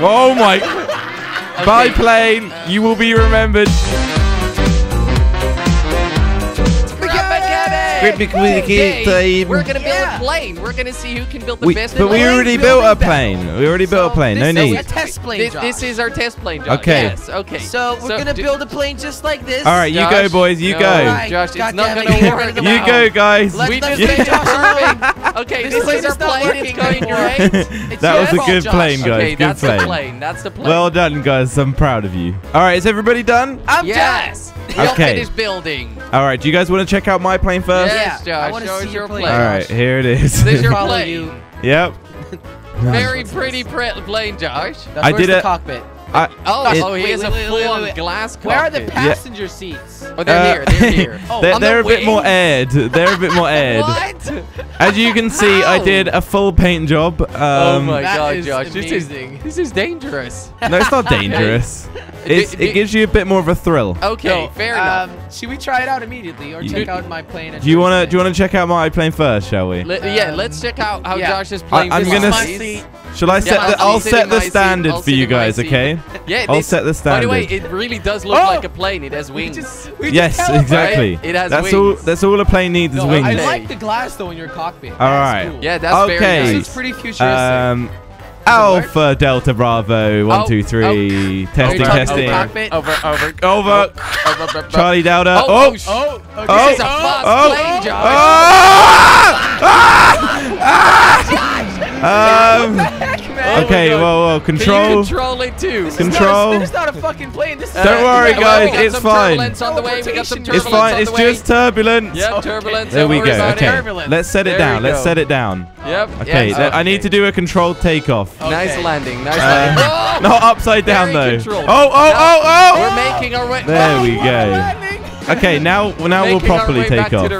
Oh my. Bye, plane. You will be remembered. Quickly, quickly, Today, time. we're gonna build Yeah. a plane. We're gonna see who can build the We, best but we already built a that. plane. We already built a plane. No this is need. a test plane, This, Josh. this is our test plane, Josh. Okay. Yes. Okay. So we're gonna build a plane just like this. All right, you go, boys. You no, go. Right. Josh, it's God not gonna get work. rid of You go, guys. Let we them just finish made it Josh perfect. Okay, This this, plane is our not plane. working It's going anymore. great. that was a good plane, guys. Okay, good that's plane. the plane. That's the plane. Well done, guys. I'm proud of you. All right, is everybody done? I'm yes. We all Okay. finished building. All right, do you guys want to check out my plane first? Yes, Yeah, I wanna Show see your your plane. plane. All right, here it is. This is your plane. you. yep. Very pretty plane, Josh. That's I where's did the it- cockpit. I, Oh, It- oh, he has a wait, wait, full-on wait, wait. glass Where are the cockpit. passenger seats? Oh, they're uh, here. They're here. Oh, they're on the they're a bit more wing? aired. They're a bit more aired. What? As you can see, I did a full paint job. Um, oh my god, is Josh. This is this is dangerous. No, it's not dangerous. It's, Do- do- it gives you a bit more of a thrill. Okay, No, fair enough. Um, should we try it out immediately or You- check out my plane? Do you want to do you want to check out my plane first, shall we? Let- yeah, um, let's check out how yeah. Josh's plane I'm gonna My. Shall I set I'll- the I'll I'll set the standard I'll for you guys, okay? Yeah, I'll this- set the standard. By the way, it really does look Oh! like a plane. It has We wings. just, we Yes, just teleported. exactly. It has that's all that's all a plane needs is wings. I like the glass though in your cockpit. All That's right. cool. Yeah, that's Okay. very nice. is pretty futuristic. Um Alpha Delta Bravo one Oh, two three testing Over, testing over. over Over, over. Charlie Delta Oh, oh oh, sh- oh, oh This is a fast oh plane, Josh. Ah! um man. okay God. whoa whoa Can you control control it too? This is not a- This is not a fucking plane. This is Don't a- worry, Uh, guys, we it's fine. Turbulence on the way. We got some It's turbulence it's fine on it's the way. just turbulence Yep, turbulence. there we go okay. Turbulence. let's set it There down let's set it down Yep. okay yes, th- I need to do a controlled takeoff Nice landing. Nice Uh, landing. Oh! not upside down Very though controlled. oh oh oh oh We're making our way. There Oh, we go. Okay, now now we'll making our properly way take back off.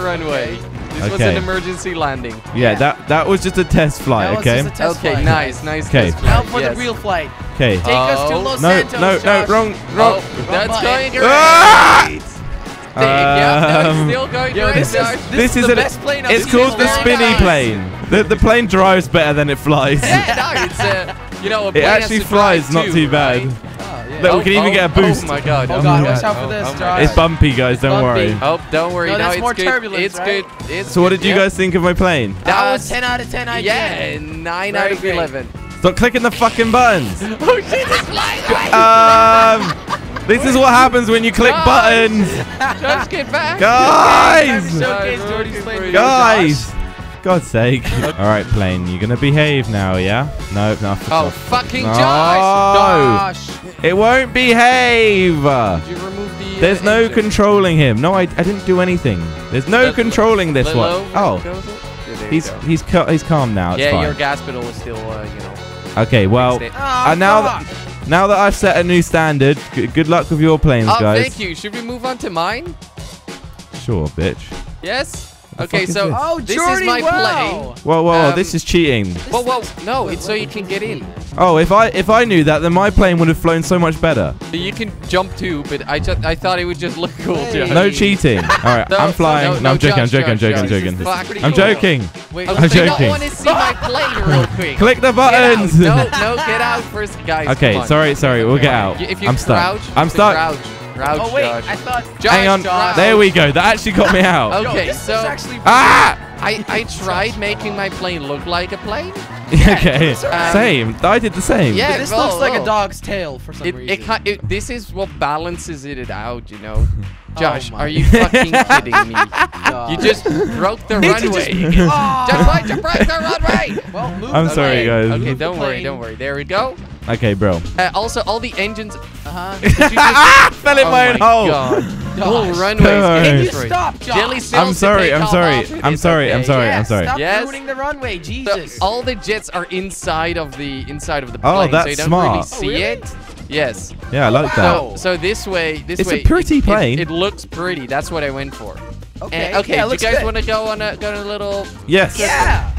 To the was an emergency landing. Yeah, Yeah. that that was just a test flight, That was okay? just a test okay, flight. nice, nice. Okay. test Now for yes. the real flight. Okay. Take us to Oh. Los No, Santos. no, no, Josh. wrong, wrong. Oh, that's button. going great. Ah! Dang, yeah, no, Um, still going Yo, great. this is Josh. this, This is is the an- best plane I've It's called the spinny time. plane. The the plane drives better than it flies. yeah, no, it's uh, you know, a plane has actually flies not too bad. Right? Oh, we can even get a boost. Oh my god. Oh my God, watch out for Oh, this, oh Josh. It's bumpy, guys. Don't bumpy. worry. Oh, don't worry. No, No, that's it's more good. turbulence, It's right? good. It's So what good, did you guys think of my plane? That Uh, was 10 out of 10 idea. yeah, nine out of eleven. Stop clicking the fucking buttons. Oh shit, it's flying. Um, this is what happens when you click Guys. buttons, Just get back. guys. Guys, Jordy's we're plane. looking for Guys. God's sake. All right, plane. You're gonna behave now, yeah? No, no. Oh fucking No. Josh! Gosh. It won't behave. Did you remove the? uh, There's no engine? controlling him. No, I, I didn't do anything. There's no Let- controlling this one. Oh. Yeah, he's he's he's calm now. It's yeah, fine. your gas pedal is still, uh, you know. Okay, well. Oh, and now fuck. that now that I've set a new standard, good luck with your planes, Oh, guys. thank you. Should we move on to mine? Sure, bitch. Yes. The Okay, so this? Oh, this Jordy, is my wow. plane. Whoa, whoa, whoa, Um, this is cheating. Whoa, whoa, no, it's so you can get in. Oh, if I if I knew that, then my plane would have flown so much better. You can jump too, but I just I thought it would just look cool. Hey. No cheating. All right, No, I'm flying. no, No, no, I'm joking. I'm joking. I'm joking. I'm joking. This is I'm joking. Wait, I I'm joking. want to see my plane real quick. Click the buttons. No, no, get out first, guys. Okay, sorry, sorry. We'll get out. I'm stuck. I'm stuck. Crouch, crouch, Oh, wait. Josh. I thought. Josh, Hang on. Josh. There we go. That actually got me out. Okay, this so- actually. Ah! I, I tried making my plane look like a plane. okay. Um, Same. I did the same. Yeah, this well, looks like well. a dog's tail for some It, reason. it, it this is what balances it out, you know. Josh, my are you fucking kidding me? God. You just broke the Did you runway. just- Oh. Jump right, jump right, the runway. Well, move I'm the sorry, plane. guys. Okay, Move don't worry, don't worry. There we go. Okay, bro. Uh, also, all the engines. Did you just- ah! Fell in oh my own hole. God. Whole Gosh. Can you stop, Josh? Jelly I'm sorry. I'm sorry. I'm it's sorry. I'm sorry. Yeah, I'm sorry. Stop Yes. ruining the runway, So, Jesus. all the jets are inside of the inside of the Oh, plane, so that's you don't smart. really Oh, see really? it. Yes. Yeah, I like that. So, so this way, this It's a pretty it- it- plane. It, looks pretty. That's what I went for. okay. And- okay. Yeah, do you guys want to go on a go on a little? Yes. Yeah.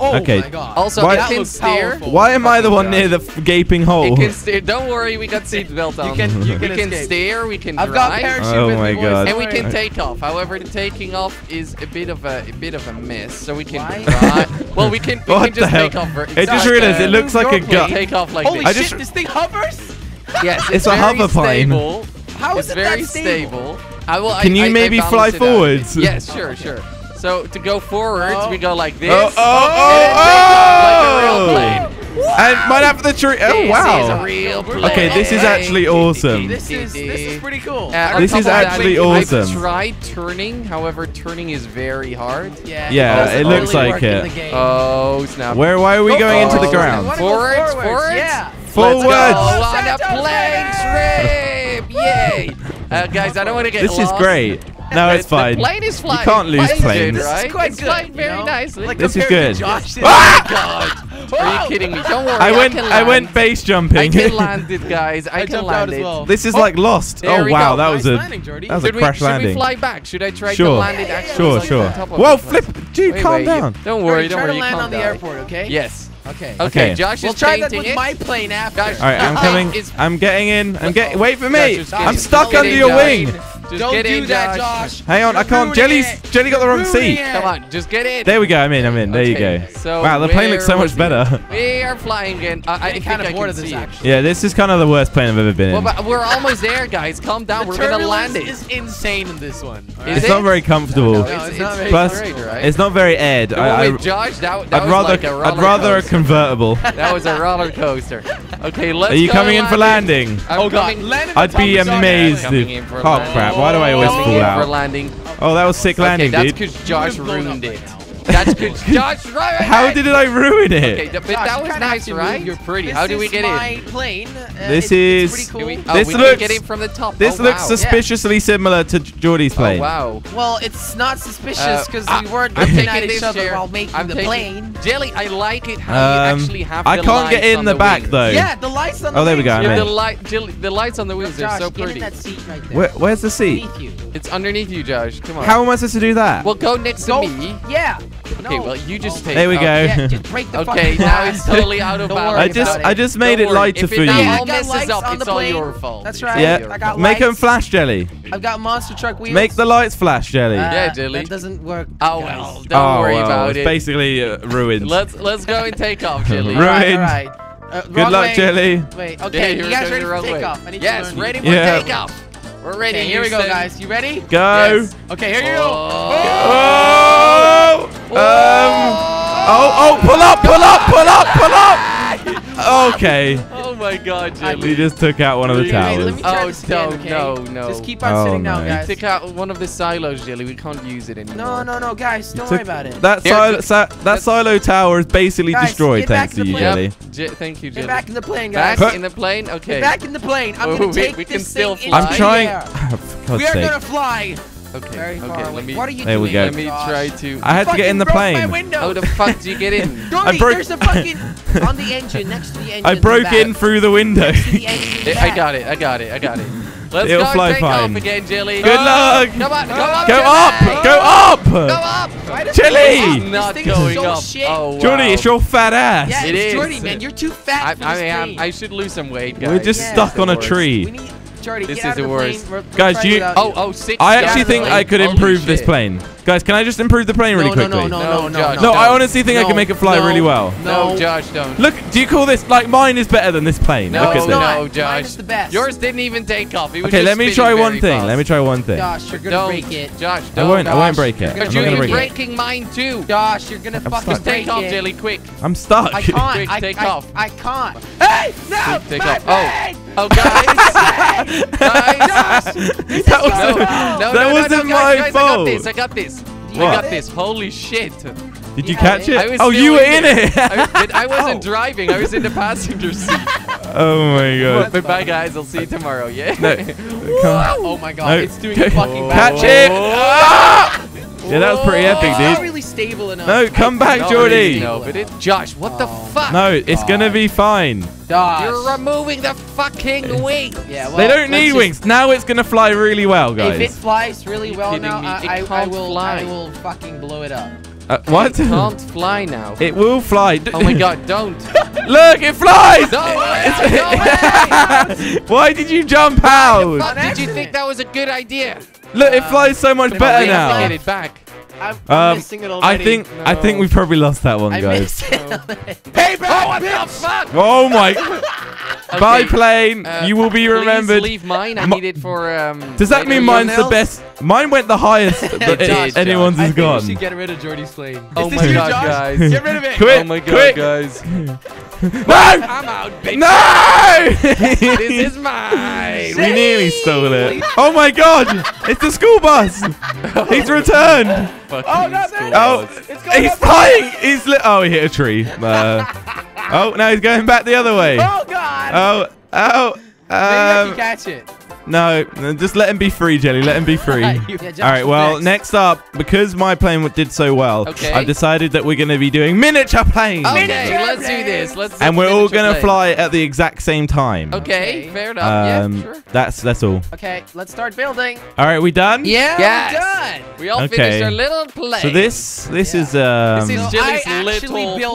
Oh okay. my god. Also, why, it can steer. Why am I the one oh near the gaping hole? It can steer. Don't worry, we got seat seatbelt on. you can, you can, can steer, we can I've drive. got parachute oh my god. And we can take off. However, the taking off is a bit of a, a bit of a mess. So we can drive. well, we can, we what can just hell? take off. It's I just realized a, it looks like a gun. Take off like Holy this. shit, this thing hovers? Yes, it's, a hover plane. How is it that stable? stable. Can you maybe fly forwards? Yes, sure, sure. So to go forwards, oh. we go like this. Oh, oh, oh, oh! Like a real oh! plane. And right after the tree. Oh, wow. Okay, this is actually awesome. This is, this is pretty cool. Uh, this is actually that, awesome. I tried turning. However, turning is very hard. Yeah, yeah it looks like it. Oh, snap. Where, why are we going into the ground? Forwards, forwards, Let's go on a plane trip! Yay. Uh, guys, I don't want to get This is great. no, it's fine. The plane is flying. You can't lose planes. planes. This is quite it's good. Flying very you know? nicely. Like this is good. Josh, this ah! Oh, God. Are you kidding me? Don't worry. I went. I, I went base jumping. I can land it, guys. I, I can land it. Well. This is oh, like Lost. Oh wow, that was a landing, that was a crash landing. Should we fly back? Should I try to land it? Sure, sure. Whoa, flip, dude, calm down. Don't worry, don't worry. Try to land on the airport, okay? Yes. Okay. Okay. Josh we'll is try that with it. my plane after. Josh, All right, I'm coming. I'm getting in. I'm getting. Wait for me. I'm stuck under your wing. Just Don't get do in, that, Josh. Josh. Hang on, I can't. Jelly's it. Jelly got the wrong seat. It. Come on, just get in. There we go. I'm in. I'm in. There okay. you go. So wow, the plane looks so much better. We are flying again. I, I kind of bored of this actually. Yeah, this is kind of the worst plane I've ever been in. Well, we're almost there, guys. Calm down. The we're gonna land it. Is insane in this one. Right? It's not very comfortable. It's, not very Plus, great, right? it's not very aired. I, wait, Josh, that, that I'd was rather, like a roller I'd rather a convertible. that was a roller coaster. Okay, let's. Are you coming in for landing? I'm oh God, I'd be amazed. Oh crap. Why do I always fall out? Oh, that was sick landing, okay, that's dude. that's because Josh ruined it. That's good. Josh, right, right, right, How did I ruin it? Okay, but Josh, that was nice, right? You're pretty. This How do we get in? Plane. Uh, this it's, is. Cool. Oh, we, oh, this looks. Get in from the top. This oh, looks wow. suspiciously yeah. similar to Jordy's oh, plane. Oh, wow. Well, it's not suspicious because uh, we weren't looking at each other chair. while making I'm the plane. Jelly, I like it how um, you actually have. I can't get in the, back though. Yeah, the lights on. Oh, there we go. The the lights on the wings are so pretty. Where's the seat? It's underneath you, Josh. Come on. How am I supposed to do that? Well, go next to me. Yeah. Okay, no. well, you just oh. take. There we go. Yeah, the okay, now it's totally out of bounds. I just, I just made it lighter for you. If it now all messes up, it's all your fault. That's right. Yeah. Make them flash jelly. I've got monster truck wheels. Make the lights flash jelly. Uh, yeah, jelly. That doesn't work. Oh well. Don't oh, worry well, about it. It's basically uh, ruined. let's let's go and take off, jelly. ruined. All right. All right. Uh, Good luck, way. jelly. Wait. Okay. Yeah, you guys ready for takeoff? Yes, ready for take takeoff. We're ready. Here we go, guys. You ready? Go. Okay. Here you oh. go. Um, oh, oh, pull up, pull up, pull up, pull up. Okay. Oh my God, Jimmy. He just took out one of the towers. Oh no, okay? no, no. Just keep on oh, sitting down, nice. guys. Took out one of the silos, Jelly. We can't use it anymore. No, no, no, guys. Don't worry about it. That silo, si that silo tower is basically guys, destroyed thanks to, you, Jelly. Yep. thank you, Jelly. Get back in the plane, guys. Back in the plane. Okay. Get back in the plane. I'm gonna take we this can still fly. I'm trying. we are gonna fly. Okay. Very okay, Let me, what are you there doing? There we go. Let me try to. I had to get in the plane. My window. How the fuck do you get in? Dory, I broke. There's a fucking on the engine next to the engine. I broke in through the window. The I got it. I got it. I got it. Let's It'll go fly take fine. off again, Jelly. Good oh. luck. Come on, come up, go Jelly. up. Go oh, up. Go up. Jelly. I'm not going so up. Shit. Oh, wow. Jordy, it's your fat ass. Yeah, it it's is. Jordy, man. You're too fat I, for this I, mean, I, I should lose some weight, guys. We're just yeah, stuck on a worst. tree. Charlie, this is the, the worst. Plane. We're, Guys, you. Oh, oh, six. I actually think I could improve this plane. Guys, can I just improve the plane really quickly? No, no, no, no, no. No, I honestly think I can make it fly really well. No, Josh, don't. Look, do you call this like mine is better than this plane? No, Look at no, Josh. Mine is the best. Yours didn't even take off. Okay, let me try one thing. Let me try one thing. Josh, you're gonna break it. Josh, I won't. I won't break it. Josh, you're breaking mine too. Josh, you're gonna fucking take off, Dilly, quick. I'm stuck. I can't. Take off. I can't. Hey, no, take off. Oh. Oh, guys! guys! that wasn't, no, no, that no, wasn't no, guys, my guys, fault. I got this. I got this. What? I got this. Holy shit! Did you catch it? Oh, you were in it. it. I, I wasn't oh. driving. I was in the passenger seat. oh my god! But bye, guys. I'll see you tomorrow. Yeah. No. oh my god! No. It's doing a fucking. Catch it! Ah! Ah! Yeah, that was pretty epic, dude. It's not really stable enough. No, come back, Not Jordy. really, No, but it. Josh, what the Oh. fuck? No, it's gonna be fine. Gosh. You're removing the fucking wing. yeah, well, they don't let's need just- wings. Now it's gonna fly really well, guys. If it flies really well now, me? I, It I, I will fly. I will fucking blow it up. Uh, what? It can't fly now. It will fly. Oh my god, don't. Look, it flies! No way! No way! Why did you jump out? Did you think that was a good idea? Look, it flies so much better to get it back. I'm, I'm Um, missing it I already. think I think we've probably lost that one, I guys. Hey, bro, what the fuck? Oh my! Bye, Okay, plane. uh, you will be remembered. leave mine. I need it for. Um, Does that mean mine's the best? Mine went the highest, but did, anyone's I is think we gone. should get rid of Jordy's plane. Oh Is my this you, god, Josh? guys. Get rid of it. Quit! Oh my god, Quick! guys. No! I'm out, bitch. No! this is mine. we nearly stole it. Oh my god! It's the school bus. He's returned. Fucking Oh, no, school Oh. It's he's flying. He's li- oh, he hit a tree. Uh, oh, now he's going back the other way. Oh god. Oh, oh. Maybe I Um, can catch it. No, no, just let him be free, Jelly. Let him be free. Yeah, All right, well, next. next up, because my plane did so well, Okay. I've decided that we're going to be doing miniature planes. Okay, Miniature let's do this. Let's. And we're all going to fly at the exact same time. Okay, Okay. fair enough. Um, yeah, sure. That's that's all. Okay, let's start building. All right, we done? Yeah, Yes. we're done. We all Okay. finished our little plane. So this this Yeah. is um This is Jelly's I little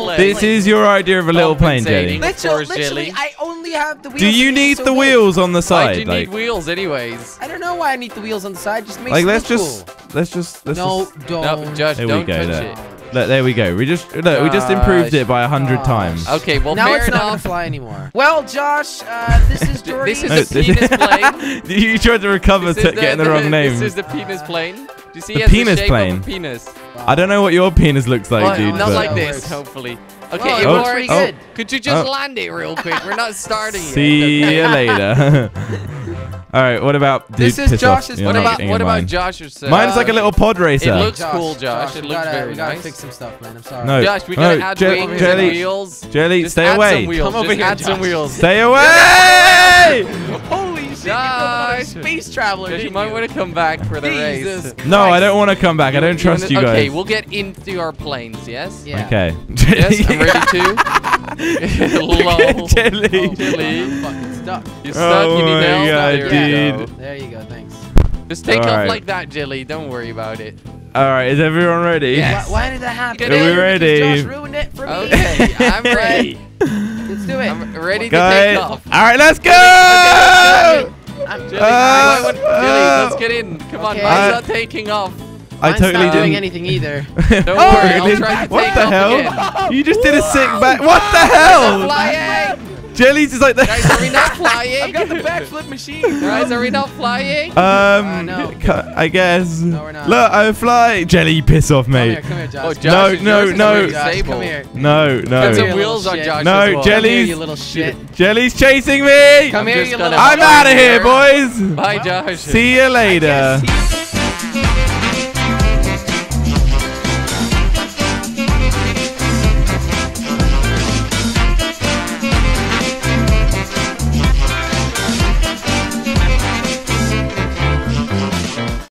plane. this is your idea of a little plane, Compensating. Jelly. Of course, literally, I only have the wheels. Do you to make it need the wheels on the Why side? do you like, need wheels, anyways? I don't know why I need the wheels on the side. Just makes like let's look just cool. let's just let's no, just don't. No, Josh, There we don't go, touch look. it. look, there we go. We just look, we just improved it by a hundred times. Okay, well, now fair it's not gonna fly anymore. Well, Josh, uh, this is Jordy. This is the penis plane. you tried to recover to is getting the, wrong name. This is the penis plane. Do you see The it penis the shape plane. of a penis? I don't know what your penis looks like, Well, dude. not but like this, hopefully. Okay, it Oh, works pretty oh. good. could you just Oh. land it real quick? We're not starting yet. See you later. All right, what about dude, This is. Josh's What not about what about mine. Josh's? Uh, Mine's like a little pod racer. It looks cool, Josh. we It looks gotta, very we gotta nice. fix some stuff, man. I'm sorry. No. Josh, we gotta No, add Je- wings Jelly. and wheels. Jelly, Just stay away. Some wheels. Come over here, add some wheels. Stay away! Holy shit! Josh. You got a space traveler. Josh, you might want to come back for the Jesus race. no, I don't want to come back. I don't trust wanna- you Okay, we'll get into our planes. Yes. Yeah. Okay. Yes, I'm ready to. Jelly. Jelly. I'm fucking stuck. You're stuck. Oh you need my help. God, there dude. You go. There you go. Thanks. Just take Alright. off like that, Jelly. Don't worry about it. All right, is everyone ready? Yes. Why, why did that happen? Are we Because ready? Josh ruined it for me. Okay, I'm ready. Let's do it. I'm ready to take off. All right, let's go! I'm, Jelly, Uh, I want- uh, let's get in. Come on, okay. mine's Uh, not taking off. I Mine's totally not didn't. doing anything either. Don't Oh, worry, I'll try to what take the off hell? again. You just did a sick back. What the I'm hell? flying! Jelly's is like the. Guys, are we not flying? I've got the backflip machine. Guys, are we not flying? Um, no. I guess. No, we're not. Look, I fly. Jelly, piss off, mate. Come here, come here, Josh. Oh, Josh, No, is no, no. Josh, come here. No, Got no. some Here, wheels on Josh. No, as well. Jelly- Come here, you little shit. Jelly's chasing me. Come I'm here, you gonna little. I'm out of here, boys. Bye, Josh. See you later. See you